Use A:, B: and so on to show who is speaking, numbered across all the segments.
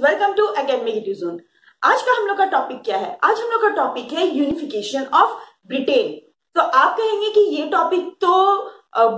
A: Welcome to academic zone आज का हम लोग का टॉपिक क्या है? आज हम लोग का टॉपिक है यूनिफिकेशन ऑफ़ ब्रिटेन तो आप कहेंगे कि ये टॉपिक तो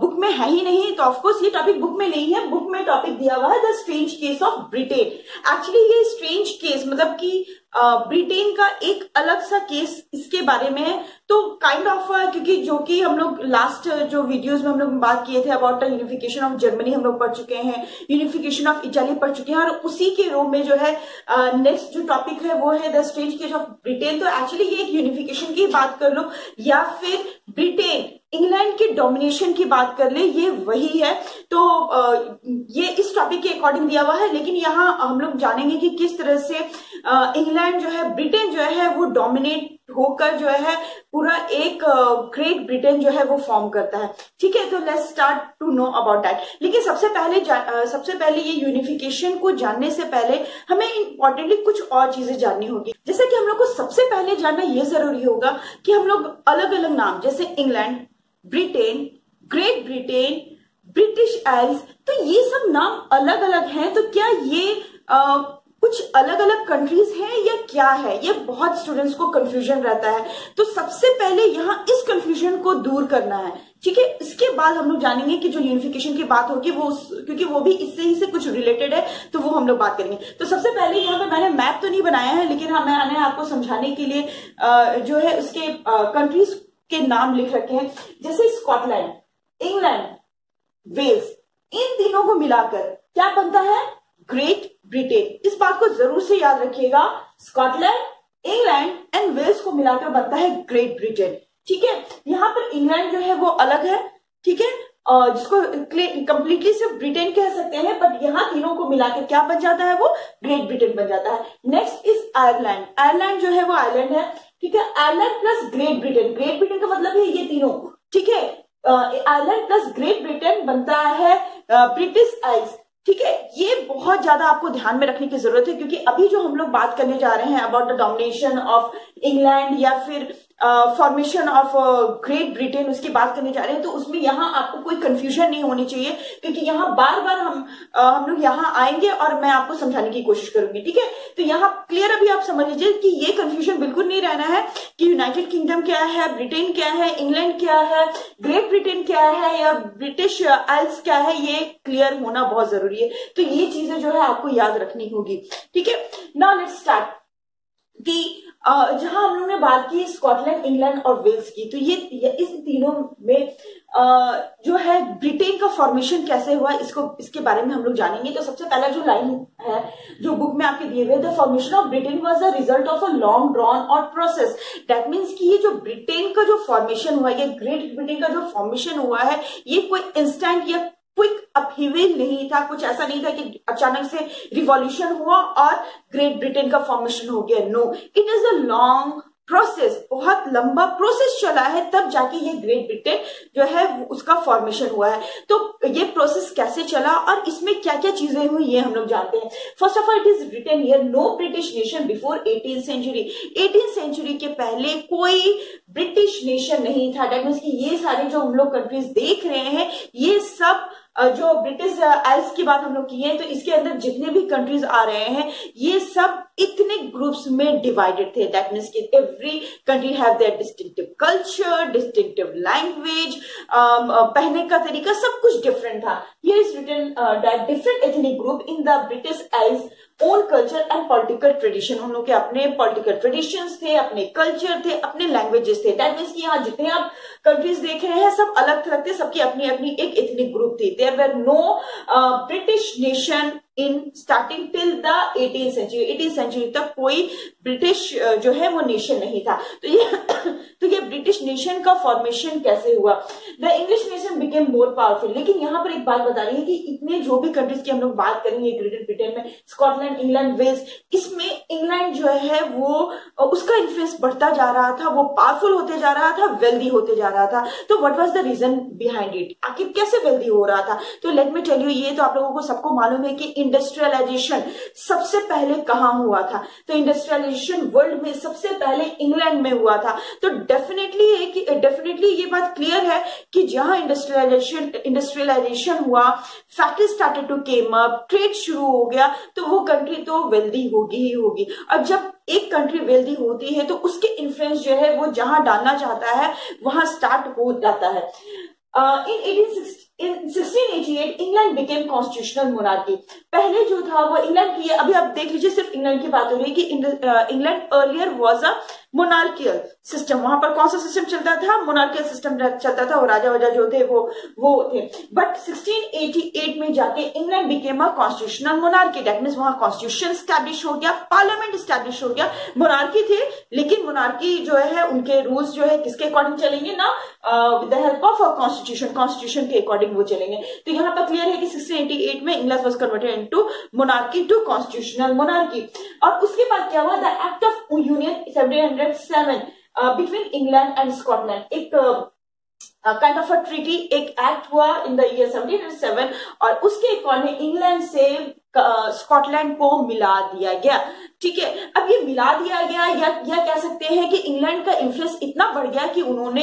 A: बुक में है ही नहीं तो ऑफकोर्स ये टॉपिक बुक में नहीं है बुक में टॉपिक दिया हुआ है the strange case of Britain actually ये स्ट्रेंज केस मतलब कि ब्रिटेन का एक अलग सा केस इसके बारे में है। तो काइंड kind ऑफ़ of, क्योंकि जो कि हम लोग लास्ट जो वीडियोस में हम लोग बात किए थे अबाउट यूनिफिकेशन ऑफ़ जर्मनी हम लोग पढ़ चुके हैं यूनिफिकेशन ऑफ़ इटाली पढ़ चुके हैं और उसी के रो में जो है नेक्स्ट जो टॉपिक है वो है the strange case of Britain तो एक्चुअली ये एक यूनिफिकेशन की बात कर लो या फिर ब्रिटेन इंग्लैंड के डोमिनेशन की बात कर ले ये वही है। तो ये इस टॉपिक के अकॉर्डिंग दिया हुआ है लेकिन यहाँ हम लोग जानेंगे कि किस तरह से इंग्लैंड जो है ब्रिटेन जो है वो डोमिनेट होकर जो है पूरा एक ग्रेट ब्रिटेन जो है वो फॉर्म करता है। ठीक है तो let's start to know about that लेकिन सबसे पहले सबसे पहले ये यूनिफिकेशन को जानने से पहले हमें इंपॉर्टेंटली कुछ और चीज़ें जाननी होगी। जैसे कि हम लोग को सबसे पहले जानना ये ज़रूरी होगा कि हम लोग अलग अलग नाम जैसे England Britain Great Britain British else तो ये सब नाम अलग अलग हैं तो क्या ये आ, कुछ अलग अलग कंट्रीज़ हैं या क्या है? ये बहुत स्टूडेंट्स को कंफ्यूजन रहता है। तो सबसे पहले यहाँ इस कंफ्यूजन को दूर करना है। ठीक है? इसके बाद हम लोग जानेंगे कि जो यूनिफिकेशन की बात होगी, वो क्योंकि वो भी इससे ही से कुछ रिलेटेड है तो वो हम लोग बात करेंगे। तो सबसे पहले यहाँ पे मैंने मैप तो नहीं बनाया है, लेकिन हाँ मैंने आपको समझाने के लिए जो है उसके कंट्रीज़ के नाम लिख रखे हैं। जैसे स्कॉटलैंड इंग्लैंड वेल्स इन तीनों को मिलाकर क्या बनता है? Great Britain. इस बात को ज़रूर से याद रखिएगा, स्कॉटलैंड, इंग्लैंड एंड वेल्स को मिलाकर बनता है ग्रेट ब्रिटेन। ठीक है? यहाँ पर इंग्लैंड जो है वो अलग है, ठीक है? जिसको कंप्लीटली सिर्फ़ ब्रिटेन कह सकते हैं बट यहाँ तीनों को मिलाकर क्या बन जाता है वो? ग्रेट ब्रिटेन बन जाता है। नेक्स्ट इज़ आयरलैंड आयरलैंड जो है वो आयरलैंड है, ठीक है? Ireland plus Great Britain Great Britain का मतलब है ये तीनों, ठीक है? आयरलैंड प्लस ग्रेट ब्रिटेन बनता है ब्रिटिश आइल्स ठीक है, ये बहुत ज़्यादा आपको ध्यान में रखने की ज़रूरत है, क्योंकि अभी जो हम लोग बात करने जा रहे हैं about the domination of England या फिर फॉर्मेशन ऑफ़ ग्रेट ब्रिटेन उसकी बात करने जा रहे हैं तो उसमें यहाँ आपको कोई कंफ्यूजन नहीं होनी चाहिए क्योंकि यहाँ बार बार हम uh, हम लोग यहाँ आएँगे और मैं आपको समझाने की कोशिश करूँगी ठीक है? तो यहाँ क्लियर अभी आप समझ लीजिए कि ये कंफ्यूजन बिल्कुल नहीं रहना है कि यूनाइटेड किंगडम क्या है ब्रिटेन क्या है इंग्लैंड क्या है ग्रेट ब्रिटेन क्या है या ब्रिटिश आइल्स क्या है ये क्लियर होना बहुत ज़रूरी है। तो ये चीज़ें जो है आपको याद रखनी होगी ठीक है? नाउ लेट्स स्टार्ट कि जहाँ हम लोग ने बात की स्कॉटलैंड इंग्लैंड और वेल्स की तो ये, इस तीनों में जो है ब्रिटेन का फॉर्मेशन कैसे हुआ इसको इसके बारे में हम लोग जानेंगे। तो सबसे पहला जो लाइन है जो बुक में आपके दिए हुए the formation of Britain was the result of a long drawn out process that means कि ये जो ब्रिटेन का जो फॉर्मेशन हुआ ये ग्रेट ब्रिटेन का जो फॉर्मेशन हुआ है ये कोई इंस्टेंट या अपहीवल नहीं था, कुछ ऐसा नहीं था कि अचानक से रिवॉल्यूशन हुआ और ग्रेट ब्रिटेन का फॉर्मेशन हो गया। No it is a long process बहुत लंबा प्रोसेस चला है, तब जाके ये ग्रेट ब्रिटेन जो है, उसका फॉर्मेशन हुआ है। तो ये प्रोसेस कैसे चला और इसमें क्या क्या चीज़ें हुई, ये हम लोग जानते हैं। First of all it is written here no British nation before eighteen century eighteen century के पहले कोई ब्रिटिश नेशन नहीं था। डेट मीन की ये सारे जो हम लोग कंट्रीज़ देख रहे हैं, ये सब जो ब्रिटिश आइल्स की बात हम लोग की है तो इसके अंदर जितने भी कंट्रीज़ आ रहे हैं, ये सब इतने ग्रुप्स में डिवाइडेड थे. दैट मीन्स की every country have their distinctive culture distinctive language पहने का तरीका सब कुछ डिफरेंट था. ये is written that different ethnic group in the British isles own culture and political tradition उन लोग के अपने पॉलिटिकल ट्रेडिशन थे, अपने कल्चर थे, अपने लैंग्वेजेस थे। दैट मीन्स की यहाँ जितने आप कंट्रीज़ देख रहे हैं, सब अलग थलग थे, सबकी अपनी अपनी एक एथनिक ग्रुप थी। There were no British nation in starting till the eighteen century eighteen century तक कोई ब्रिटिश जो है वो नेशन नहीं था। तो ये तो ये ब्रिटिश नेशन का फॉर्मेशन कैसे हुआ? The English nation became more powerful लेकिन यहाँ पर एक बात बता रही है कि इतने जो भी कंट्रीज़ की हम लोग बात करेंगे ग्रेटर ब्रिटेन में स्कॉटलैंड इंग्लैंड वेल्स इसमें इंग्लैंड जो है वो उसका इन्फ्लुएंस बढ़ता जा रहा था, वो पावरफुल होते जा रहा था वेल्दी होते जा रहा था। तो what was the reason behind it आखिर कैसे वेल्दी हो रहा था? तो लेट मी टेल यू ये तो आप लोगों को सबको मालूम है कि इंडस्ट्रियलाइजेशन सबसे पहले कहाँ हुआ था? तो इंडस्ट्रियलाइजेशन वर्ल्ड में सबसे पहले इंग्लैंड में हुआ था। तो डेफिनेटली एक डेफिनेटली ये बात क्लियर है कि जहाँ इंडस्ट्रियलाइजेशन इंडस्ट्रियलाइजेशन हुआ factory started to came up trade शुरू हो गया तो वो कंट्री तो वेल्दी होगी ही होगी। और जब एक कंट्री वेल्दी होती है तो उसके इन्फ्लुएंस जो है, वो जहाँ डालना चाहता है, वहाँ स्टार्ट हो जाता है। In eighteen in 1688 England became constitutional monarchy पहले जो था वो इंग्लैंड की अभी आप देख लीजिए, सिर्फ़ इंग्लैंड की बात हो रही है कि England earlier was a monarchial system वहाँ पर कौन सा सिस्टम चलता था? मोनार्कियल सिस्टम चलता था और राजा वजा जो थे वो वो थे। बट 1688 में जाके England became a constitutional monarchy that mean वहाँ कॉन्स्टिट्यूशन स्टैब्लिश हो गया पार्लियामेंट स्टैब्लिश हो गया। मोनार्की थे, लेकिन मोनार्की जो है, उनके रूल्स जो है, किसके अकॉर्डिंग चलेंगे ना? With the help of constitution constitution के अकॉर्डिंग वो चलेंगे। तो यहाँ पर क्लियर है कि 1688 में England was converted into monarchy to constitutional monarchy और उसके बाद क्या हुआ? The act of union seventeen 1807 between England and Scotland एक काइंड ऑफ़ अ ट्रीटी एक एक्ट हुआ इन द ईयर 1707 और उसके अकॉर्डिंग इंग्लैंड से स्कॉटलैंड को मिला दिया गया। ठीक है, अब ये मिला दिया गया, या या कह सकते हैं कि इंग्लैंड का इन्फ्लुएंस इतना बढ़ गया कि उन्होंने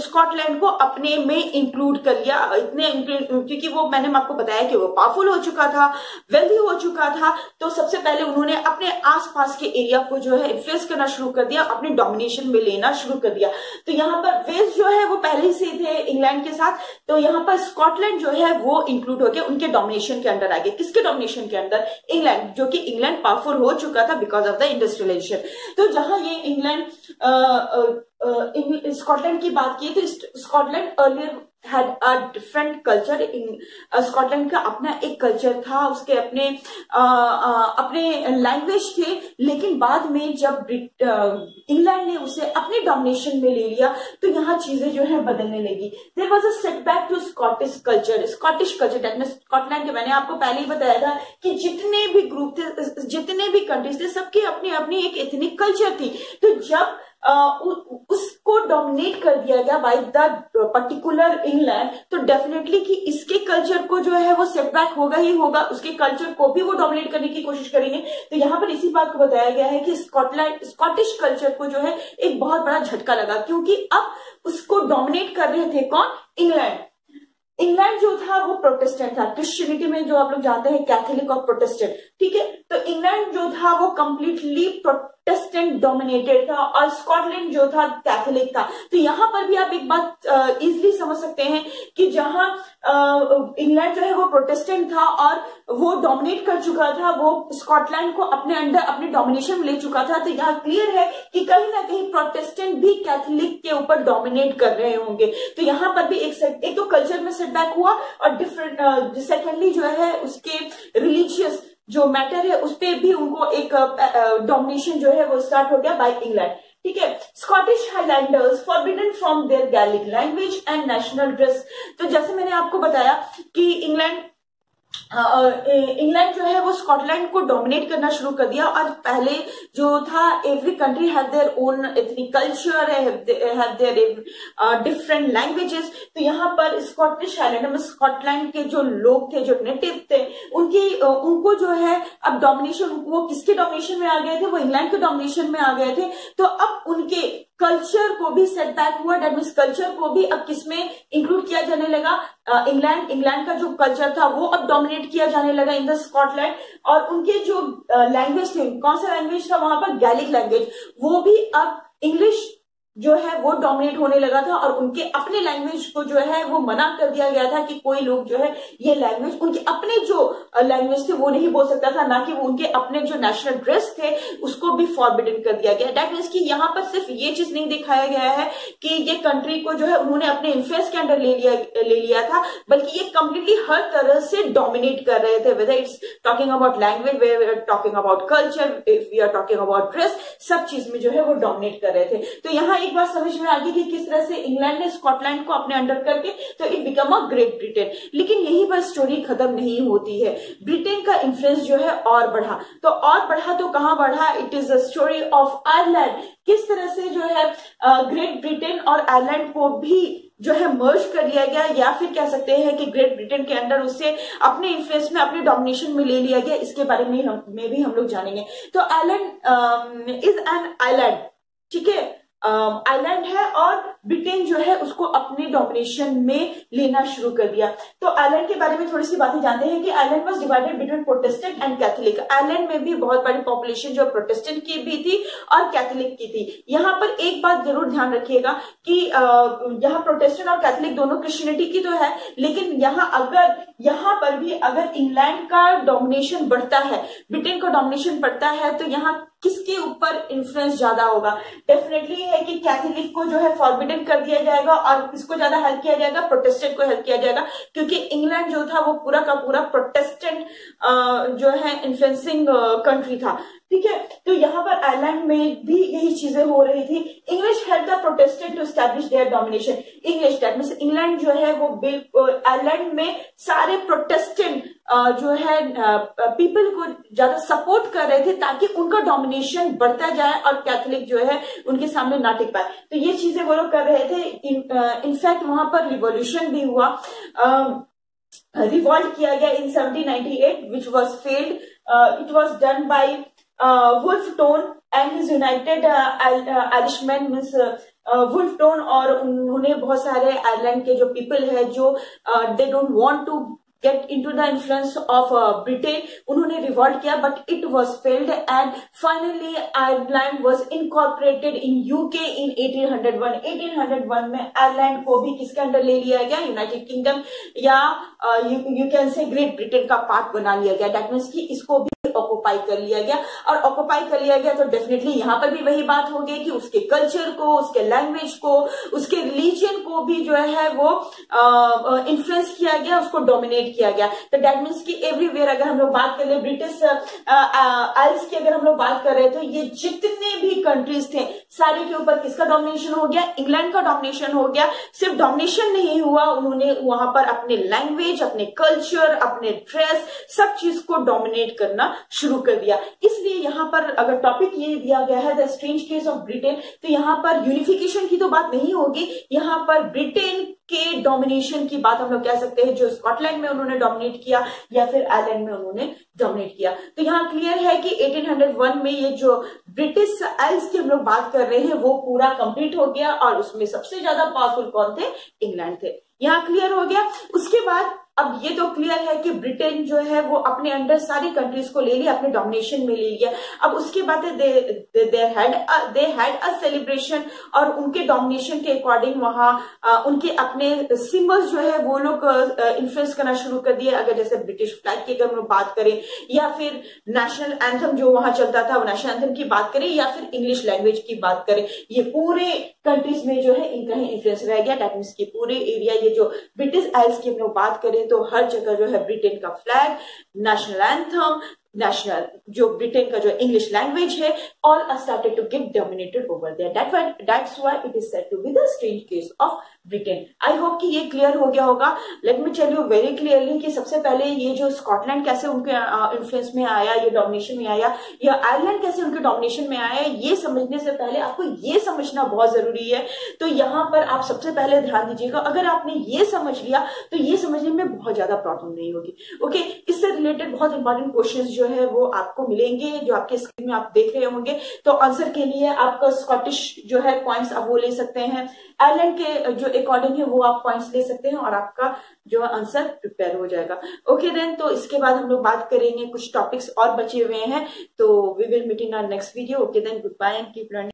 A: स्कॉटलैंड को अपने में इंक्लूड कर लिया। इतने क्योंकि वो, मैंने आपको बताया कि वो पावरफुल हो चुका था वेल्दी हो चुका था तो सबसे पहले उन्होंने अपने आसपास के एरिया को जो है इन्फ्लुएंस करना शुरू कर दिया, अपने डोमिनेशन में लेना शुरू कर दिया। तो यहाँ पर वेल्स जो है, वो पहले से थे इंग्लैंड के साथ तो यहाँ पर स्कॉटलैंड जो है, वो इंक्लूड हो गया उनके डोमिनेशन के अंडर आ गए किसके डोमिनेशन के अंदर? इंग्लैंड, जो कि इंग्लैंड पावरफुल हो चुका था बिकॉज़ ऑफ़ द इंडस्ट्रियलाइजेशन तो जहाँ ये इंग्लैंड स्कॉटलैंड की बात की तो Scotland earlier had a different culture in Scotland का अपना एक कल्चर था उसके अपने uh, अपने लैंग्वेज थे लेकिन बाद में जब इंग्लैंड ने उसे अपने डोमिनेशन में ले लिया तो यहाँ चीज़ें जो है बदलने लगी। There was a setback to Scottish culture Scottish culture that में स्कॉटलैंड के मैंने आपको पहले ही बताया था कि जितने भी ग्रुप थे जितने भी कंट्रीज़ थे सबकी अपनी अपनी एक एथनिक कल्चर थी। तो जब उसको डोमिनेट कर दिया गया बाय द पर्टिकुलर इंग्लैंड तो डेफिनेटली कि इसके कल्चर को जो है वो सेटबैक होगा ही होगा, उसके कल्चर को भी वो डोमिनेट करने की कोशिश करेंगे। तो यहाँ पर इसी बात को बताया गया है कि स्कॉटलैंड स्कॉटिश कल्चर को जो है एक बहुत बड़ा झटका लगा, क्योंकि अब उसको डोमिनेट कर रहे थे कौन? इंग्लैंड इंग्लैंड जो था, वो प्रोटेस्टेंट था। क्रिश्चियनिटी में जो आप लोग जाते हैं, कैथोलिक और प्रोटेस्टेंट। ठीक है? तो इंग्लैंड जो था, वो कंप्लीटली प्रोटेस्टेंट डोमिनेटेड था और स्कॉटलैंड जो था, कैथोलिक था। तो यहाँ पर भी आप एक बात इजिली समझ सकते हैं कि जहाँ इंग्लैंड जो है वो प्रोटेस्टेंट था और वो डोमिनेट कर चुका था, वो स्कॉटलैंड को अपने अंडर अपने डोमिनेशन में ले चुका था। तो यहाँ क्लियर है कि कहीं ना कहीं प्रोटेस्टेंट भी कैथोलिक के ऊपर डोमिनेट कर रहे होंगे। तो यहाँ पर भी एक एक तो कल्चर में सेटबैक हुआ और डिफरेंट सेकेंडली जो है उसके रिलीजियस जो मैटर है, उस पर भी उनको एक डोमिनेशन जो है वो स्टार्ट हो गया बाय इंग्लैंड ठीक है? Scottish highlanders forbidden from their Gaelic language and national dress तो जैसे मैंने आपको बताया कि इंग्लैंड इंग्लैंड जो है वो स्कॉटलैंड को डोमिनेट करना शुरू कर दिया और पहले जो था every country have their own ethnic culture have their different languages तो यहाँ पर स्कॉटिश आइलैंड में स्कॉटलैंड के जो लोग थे, जो नेटिव थे, उनकी उनको जो है, अब डोमिनेशन वो किसके डोमिनेशन में आ गए थे? वो इंग्लैंड के डोमिनेशन में आ गए थे। तो अब उनके कल्चर को भी सेटबैक हुआ डेट मीन कल्चर को भी अब किसमें इंक्लूड किया जाने लगा? इंग्लैंड इंग्लैंड का जो कल्चर था, वो अब डोमिनेट किया जाने लगा इन द स्कॉटलैंड और उनके जो लैंग्वेज थे, कौन सा लैंग्वेज था वहाँ पर? गैलिक लैंग्वेज वो भी अब इंग्लिश जो है वो डोमिनेट होने लगा था और उनके अपने लैंग्वेज को जो है वो मना कर दिया गया था कि कोई लोग जो है ये लैंग्वेज उनके अपने जो लैंग्वेज थे वो नहीं बोल सकता था, ना कि वो उनके अपने जो नेशनल ड्रेस थे, उसको भी फॉरबिडन कर दिया गया। डेट मीन्स की यहाँ पर सिर्फ़ ये चीज़ नहीं दिखाया गया है कि ये कंट्री को जो है उन्होंने अपने इन्फ्लुएंस के अंडर ले लिया ले लिया था, बल्कि ये कंप्लीटली हर तरह से डोमिनेट कर रहे थे whether it's talking about language we talking about culture we are talking about dress सब चीज़ में जो है वो डोमिनेट कर रहे थे। तो यहाँ एक बार समझ में आ गई कि किस तरह से इंग्लैंड ने स्कॉटलैंड को अपने अंडर करके तो it become a great Britain लेकिन यहीं पर स्टोरी खत्म नहीं होती है। ब्रिटेन का इन्फ्लुएंस जो है और बढ़ा। तो और बढ़ा तो कहाँ बढ़ा? It is the story of Ireland किस तरह से जो है ग्रेट ब्रिटेन और आयरलैंड को भी जो है मर्ज कर लिया गया, या फिर कह सकते हैं कि ग्रेट ब्रिटेन के अंडर उसे अपने इन्फ्लुएंस में अपने डोमिनेशन में ले लिया गया, इसके बारे में हम, में भी हम लोग जानेंगे। तो आइलैंड इज़ एन आइलैंड ठीक है? आइलैंड है और ब्रिटेन जो है उसको अपने डोमिनेशन में लेना शुरू कर दिया। तो आइलैंड के बारे में थोड़ी सी बातें जानते हैं कि island was divided between Protestant and Catholic island में भी बहुत बड़ी पॉपुलेशन जो प्रोटेस्टेंट की भी थी और कैथोलिक की थी। यहाँ पर एक बात ज़रूर ध्यान रखिएगा कि यहाँ प्रोटेस्टेंट और कैथोलिक दोनों क्रिश्चियनिटी की तो है, लेकिन यहाँ अगर, यहाँ पर भी अगर इंग्लैंड का डोमिनेशन बढ़ता है ब्रिटेन का डोमिनेशन बढ़ता है तो यहाँ किसके ऊपर इन्फ्लुएंस ज़्यादा होगा? डेफिनेटली है कि कैथोलिक को जो है फॉरबिडन कर दिया जाएगा और किसको ज़्यादा हेल्प किया जाएगा प्रोटेस्टेंट को हेल्प किया जाएगा, क्योंकि इंग्लैंड जो था वो पूरा का पूरा प्रोटेस्टेंट जो है इन्फ्लुएंसिंग कंट्री था। ठीक है? तो यहाँ पर आयरलैंड में भी यही चीज़ें हो रही थी। English help the Protestant to establish their domination English that mean England जो है, वो आयरलैंड में सारे प्रोटेस्टेंट जो है पीपल को ज़्यादा सपोर्ट कर रहे थे ताकि उनका डोमिनेशन बढ़ता जाए और कैथोलिक जो है, उनके सामने ना टिक पाए। तो ये चीज़ें वो लोग कर रहे थे। इनफैक्ट इन वहाँ पर रिवोल्यूशन भी हुआ। रिवॉल्ट किया गया in 1798 which was failed it was done Wolfe Tone and his United Irishman means Wolfe Tone और उन्होंने बहुत सारे आयरलैंड के जो पीपल है जो they don't want to get in to the influence of Britain उन्होंने रिवॉल्ट किया but it was failed and finally Ireland was incorporated in UK in 1801 1801 में आयरलैंड को भी किसके अंडर ले लिया गया? यूनाइटेड किंगडम या you can say great Britain का पार्ट बना लिया गया. डेट मीन्स की इसको भी ऑक्यूपाई कर लिया गया। और ऑक्यूपाई कर लिया गया तो डेफिनेटली यहाँ पर भी वही बात हो गई कि उसके कल्चर को, उसके लैंग्वेज को, उसके रिलीजन को भी जो है वो इन्फ्लुएंस किया गया, उसको डोमिनेट किया गया। तो डेट मीन्स की एवरीवेयर अगर हम लोग बात करें ब्रिटिश आइल्स की अगर हम लोग बात कर रहे तो ये जितने भी कंट्रीज़ थे, सारे के ऊपर किसका डोमिनेशन हो गया? इंग्लैंड का डोमिनेशन हो गया। सिर्फ़ डोमिनेशन नहीं हुआ, उन्होंने वहाँ पर अपने लैंग्वेज अपने कल्चर अपने ड्रेस सब चीज़ को डोमिनेट करना शुरू कर दिया। इसलिए यहाँ पर अगर टॉपिक ये दिया गया है the strange case of Britain तो यहाँ पर यूनिफिकेशन की तो बात नहीं होगी। यहाँ पर ब्रिटेन के डोमिनेशन की बात हम लोग कह सकते हैं, जो स्कॉटलैंड में उन्होंने डोमिनेट किया, या फिर आयरलैंड में उन्होंने डोमिनेट किया। तो यहाँ क्लियर है कि 1801 में ये जो ब्रिटिश आइल्स की हम लोग बात कर रहे हैं, वो पूरा कंप्लीट हो गया, और उसमें सबसे ज़्यादा पावरफुल कौन थे? इंग्लैंड थे। यहाँ क्लियर हो गया। उसके बाद अब ये तो क्लियर है कि ब्रिटेन जो है, वो अपने अंडर सारी कंट्रीज़ को ले लिया, अपने डोमिनेशन में ले लिया। अब उसके बाद दे हैड अ सेलिब्रेशन और उनके डोमिनेशन के अकॉर्डिंग वहाँ उनके अपने सिंबल्स जो है, वो लोग इन्फ्लुएंस करना शुरू कर दिए। अगर जैसे ब्रिटिश फ्लैग की अगर हम बात करें, या फिर नेशनल एंथम जो वहाँ चलता था, वो नेशनल एंथम की बात करें, या फिर इंग्लिश लैंग्वेज की बात करें, ये पूरे कंट्रीज़ में जो है, इनका ही इन्फ्लुएंस रह गया। डेट मीन की पूरे एरिया ये जो ब्रिटिश आइल्स की हम लोग बात करें तो हर जगह जो है ब्रिटेन का फ्लैग नेशनल एंथम नेशनल जो ब्रिटेन का जो इंग्लिश लैंग्वेज है all are started to get dominated over their that that's why it is said to be the strange case of Britain I hope कि ये clear हो गया होगा. Let me tell you very clearly कि सबसे पहले ये जो स्कॉटलैंड कैसे उनके इन्फ्लुएंस में आया, ये डोमिनेशन में आया, या आयरलैंड कैसे उनके डोमिनेशन में आया, ये समझने से पहले आपको ये समझना बहुत ज़रूरी है. तो यहाँ पर आप सबसे पहले ध्यान दीजिएगा, अगर आपने ये समझ लिया तो ये समझने में बहुत ज़्यादा प्रॉब्लम नहीं होगी. ओके इससे रिलेटेड बहुत इंपॉर्टेंट क्वेश्चन जो है वो आपको मिलेंगे, जो आपके स्क्रीन में आप देख रहे होंगे। तो आंसर के लिए आपका स्कॉटिश जो है पॉइंट्स आप वो ले सकते हैं। आयरलैंड के जो अकॉर्डिंग है वो आप पॉइंट्स ले सकते हैं और आपका जो आंसर प्रिपेयर हो जाएगा। ओके देन तो इसके बाद हम लोग बात करेंगे कुछ टॉपिक्स और बचे हुए हैं। तो we will meet in our next video okay then goodbye and keep learning